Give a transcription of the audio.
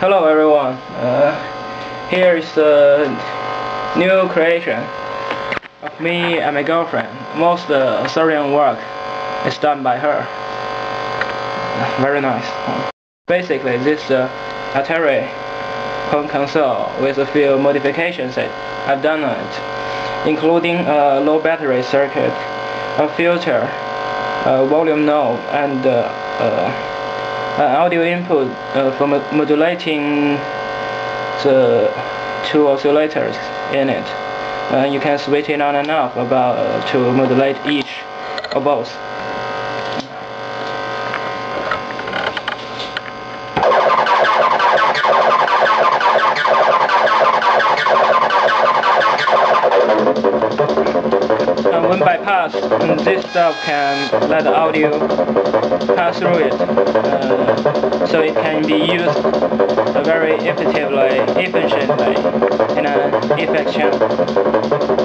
Hello everyone. Uh, here is a new creation of me and my girlfriend. Most uh, Syrian work is done by her. Uh, Very nice. Basically, this uh, Atari Punk Console with a few modifications I've done on it, including a low battery circuit, a filter, a volume knob, and uh, uh, audio input uh, for modulating the two oscillators in it. Uh, you can switch it on and off about uh, to modulate each or both. When bypass, this stuff can let the audio pass through it, uh, so it can be used very effectively, efficiently in an effect channel.